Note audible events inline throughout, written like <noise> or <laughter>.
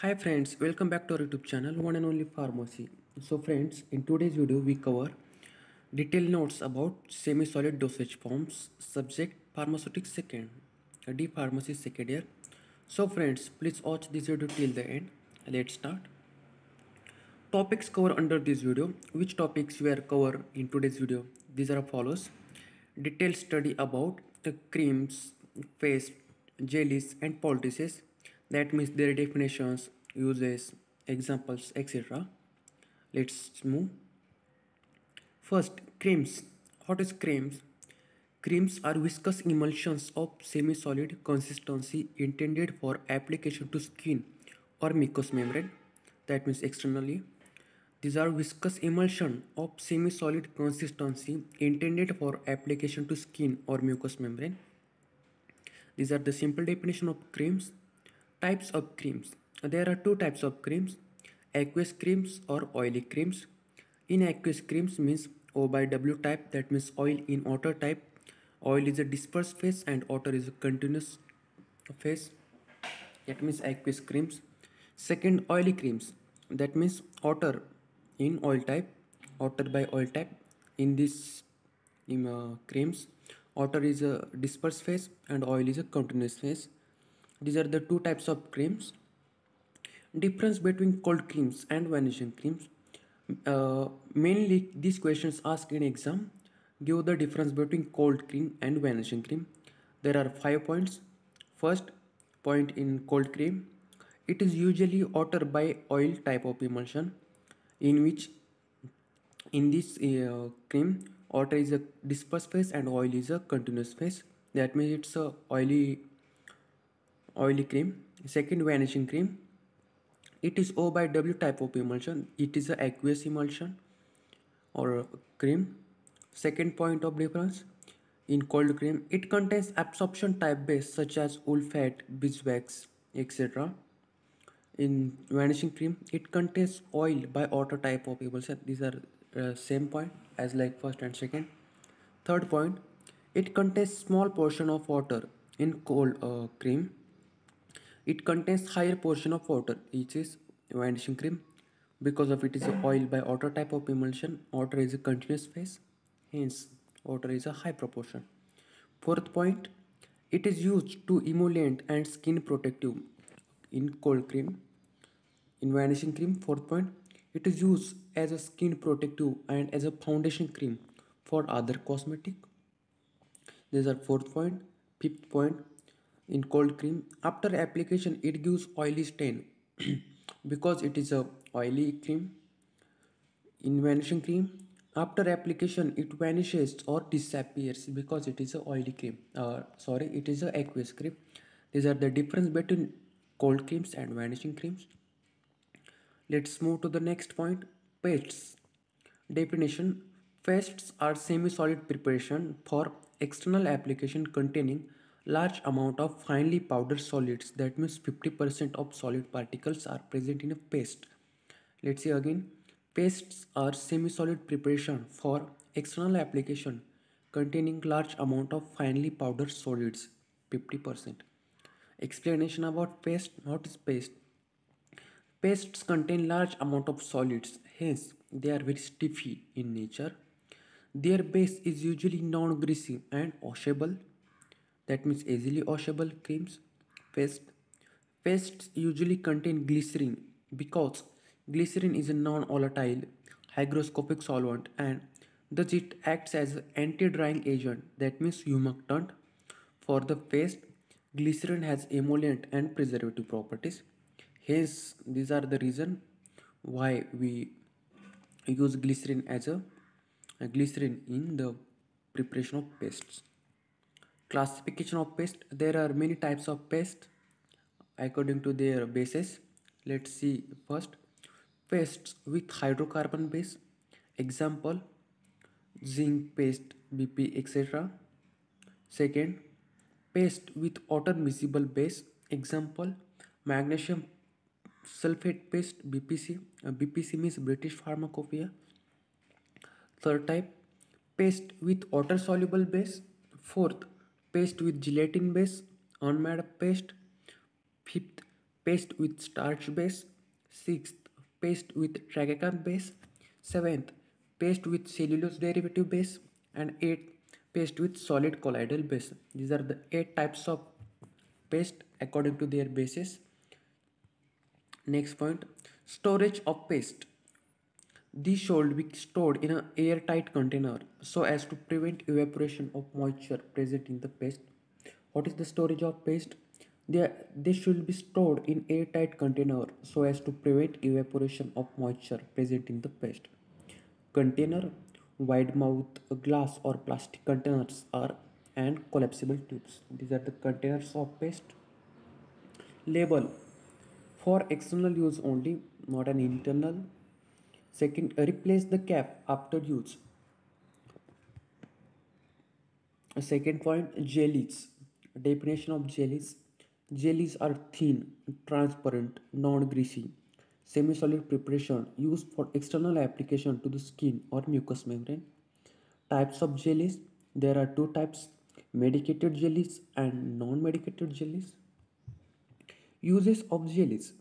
Hi friends, welcome back to our YouTube channel, one and only pharmacy. So friends, in today's video we cover detailed notes about semi-solid dosage forms, subject pharmaceutic second, D pharmacy second year. So friends, please watch this video till the end. Let's start. Topics covered under this video. Which topics we are cover in today's video? These are follows. Detailed study about the creams, paste, jellies and poultices that means their definitions uses examples etc let's move. First creams. What is creams? Creams are viscous emulsions of semi-solid consistency intended for application to skin or mucous membrane. That means externally. These are viscous emulsion of semi-solid consistency intended for application to skin or mucous membrane. These are the simple definition of creams Types of creams. There are two types of creams, aqueous creams or oily creams. In aqueous creams means O by W type that means oil in water type. Oil is a dispersed phase and water is a continuous phase. That means aqueous creams. Second oily creams that means water in oil type, water by oil type. In this in, uh, creams, water is a dispersed phase and oil is a continuous phase these are the two types of creams. Difference between cold creams and vanishing creams. Uh, mainly these questions asked in exam give the difference between cold cream and vanishing cream. There are five points. First point in cold cream it is usually water by oil type of emulsion in which in this uh, cream water is a dispersed phase and oil is a continuous phase. That means it's a oily oily cream second vanishing cream. It is o by w type of emulsion. It is a aqueous emulsion or cream. Second point of difference in cold cream it contains absorption type base such as wool fat beeswax etc in vanishing cream it contains oil by water type of emulsion. These are uh, same point as like first and second. Third point it contains small portion of water in cold uh, cream it contains higher portion of water, which is vanishing cream. Because of it is oil by water type of emulsion, water is a continuous phase, hence water is a high proportion. Fourth point, it is used to emollient and skin protective in cold cream. In vanishing cream, fourth point, it is used as a skin protective and as a foundation cream for other cosmetic. These are fourth point. Fifth point, in cold cream. After application it gives oily stain <clears throat> because it is a oily cream in vanishing cream. After application it vanishes or disappears because it is a oily cream. Uh, sorry it is a aqueous cream. These are the difference between cold creams and vanishing creams. Let's move to the next point pastes definition pastes are semi-solid preparation for external application containing large amount of finely powdered solids that means 50% of solid particles are present in a paste. Let's see again. Pastes are semi-solid preparation for external application containing large amount of finely powdered solids 50% explanation about paste what is paste? Pastes contain large amount of solids hence they are very stiffy in nature. Their base is usually non-greasy and washable that means easily washable creams. Paste. Pastes usually contain glycerin because glycerin is a non-volatile hygroscopic solvent and thus it acts as an anti-drying agent. That means humectant for the paste glycerin has emollient and preservative properties. Hence these are the reason why we use glycerin as a, a glycerin in the preparation of pastes classification of paste there are many types of paste according to their bases let's see first. Pastes with hydrocarbon base. Example zinc paste bp etc second paste with water miscible base. Example magnesium sulfate paste bpc uh, bpc means british pharmacopoeia. Third type paste with water soluble base. Fourth paste with gelatin base Unna's paste fifth paste with starch base. Sixth, paste with tragacanth base. Seventh, paste with cellulose derivative base. And eighth, paste with solid colloidal base. These are the eight types of paste according to their bases. Next point, storage of paste. These should be stored in an airtight container so as to prevent evaporation of moisture present in the paste. What is the storage of paste? They, they should be stored in airtight container so as to prevent evaporation of moisture present in the paste. Container, wide mouth, glass or plastic containers are and collapsible tubes. These are the containers of paste. Label for external use only, not an internal. Second, replace the cap after use. Second point, jellies. Definition of jellies Jellies are thin, transparent, non-greasy, semi-solid preparation used for external application to the skin or mucous membrane. Types of jellies. There are two types, medicated jellies and non-medicated jellies. Uses of jellies.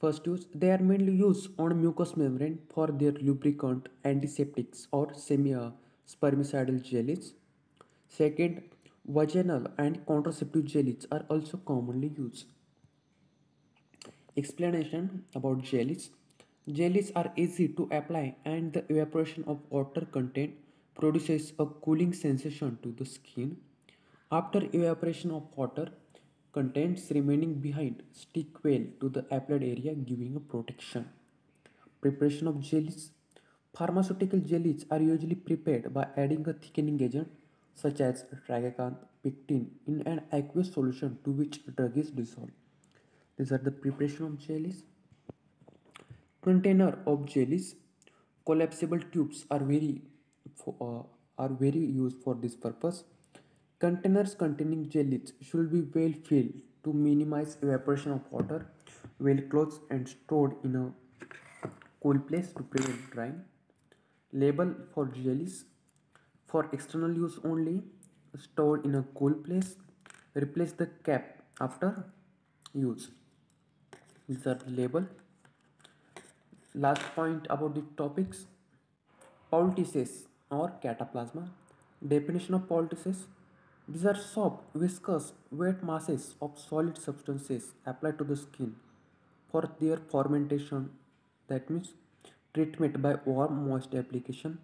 First use, they are mainly used on mucous membrane for their lubricant, antiseptics or semi-spermicidal jellies. Second, Vaginal and contraceptive jellies are also commonly used. Explanation about jellies. Jellies are easy to apply and the evaporation of water content produces a cooling sensation to the skin. After evaporation of water, contents remaining behind stick well to the applied area giving a protection. Preparation of jellies. Pharmaceutical jellies are usually prepared by adding a thickening agent such as tragacanth, pectin in an aqueous solution to which drug is dissolved. These are the preparation of jellies. Container of jellies. Collapsible tubes are very uh, are very used for this purpose. Containers containing jellies should be well filled to minimize evaporation of water, well closed and stored in a cool place to prevent drying. Label for jellies for external use only stored in a cool place. Replace the cap after use. These are the label. Last point about the topics. Poultices or cataplasma. Definition of poultices these are soft viscous wet masses of solid substances applied to the skin for their fomentation that means treatment by warm moist application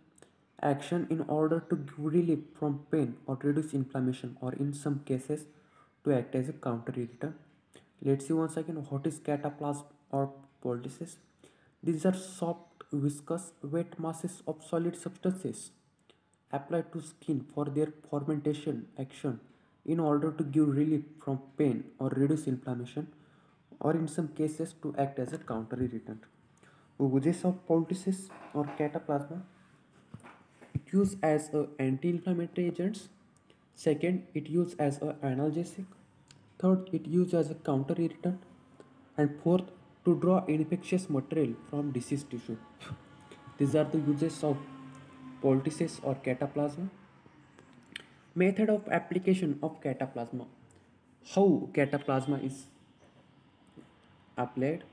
action in order to give relief from pain or reduce inflammation or in some cases to act as a counter irritant. Let's see once again what is cataplasm or poultices. These are soft, viscous, wet masses of solid substances applied to skin for their fomentation action in order to give relief from pain or reduce inflammation or in some cases to act as a counter irritant. Uses of poultices or cataplasma. It used as a anti-inflammatory agents. Second it used as a analgesic. Third it used as a counter irritant. And fourth to draw infectious material from diseased tissue. These are the uses of poultices or cataplasma method of application of cataplasma how cataplasma is applied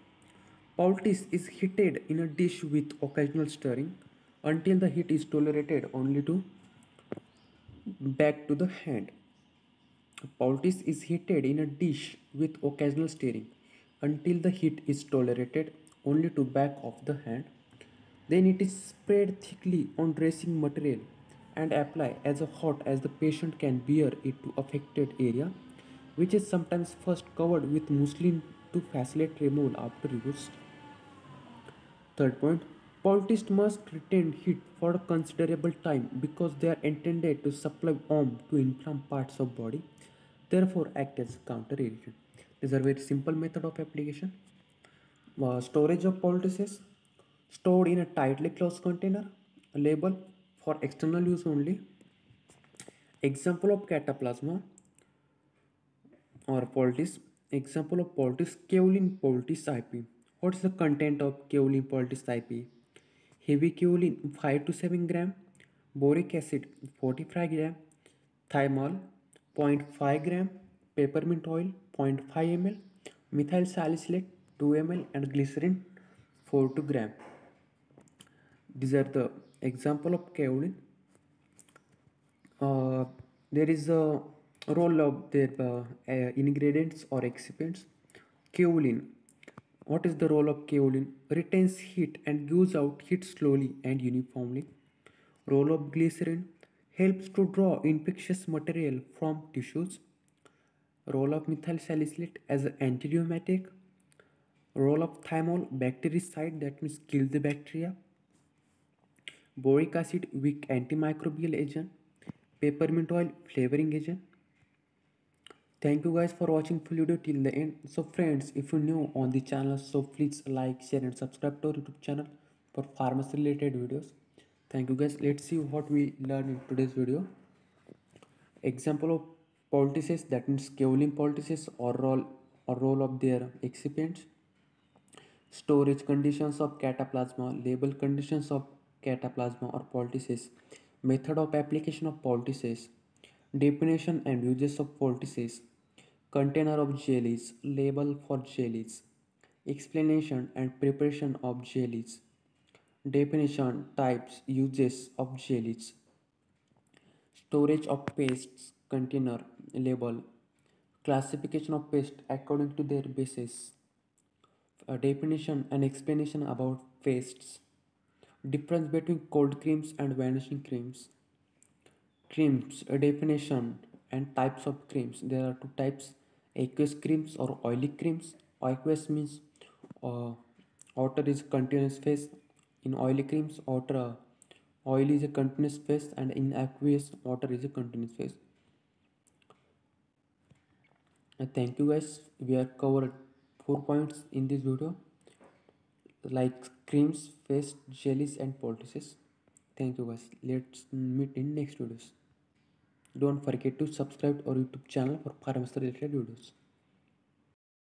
poultice is heated in a dish with occasional stirring until the heat is tolerated only to back to the hand. Poultice is heated in a dish with occasional stirring until the heat is tolerated only to back of the hand. Then it is spread thickly on dressing material and apply as hot as the patient can bear it to affected area which is sometimes first covered with muslin to facilitate removal after use. Third point, Poultices must retain heat for a considerable time because they are intended to supply warmth to inflamed parts of body, therefore act as counter irritant. These are very simple method of application. Uh, storage of poultices stored in a tightly closed container, label for external use only. Example of cataplasma or poultice. Example of poultice, kaolin poultice IP. What is the content of kaolin poultice IP? heavy kaolin 5 to 7 gram, boric acid 45 gram, thymol 0.5 gram, peppermint oil 0.5 ml, methyl salicylate 2 ml and glycerin 4 2 gram these are the example of kaolin uh, there is a role of their uh, uh, ingredients or excipients. Kaolin what is the role of kaolin retains heat and gives out heat slowly and uniformly. Role of glycerin. Helps to draw infectious material from tissues. Role of methyl salicylate as an role of thymol bactericide that means kill the bacteria boric acid weak antimicrobial agent peppermint oil flavoring agent. Thank you guys for watching full video till the end. So friends if you're new on the channel so please like share and subscribe to our youtube channel for pharmacy related videos. Thank you guys. Let's see what we learn in today's video. Example of poultices that means kaolin poultices or role or role of their excipients. Storage conditions of cataplasma label conditions of cataplasma or poultices method of application of poultices definition and uses of poultices container of jellies label for jellies explanation and preparation of jellies definition types uses of jellies storage of pastes container label classification of paste according to their basis a definition and explanation about pastes difference between cold creams and vanishing creams. Creams a definition and types of creams. There are two types aqueous creams or oily creams. Aqueous means uh, water is continuous phase. In oily creams water oil is a continuous phase and in aqueous water is a continuous phase. Thank you guys. We have covered four points in this video. Like creams paste jellies and poultices. Thank you guys. Let's meet in next videos. Don't forget to subscribe our youtube channel for pharmacy related videos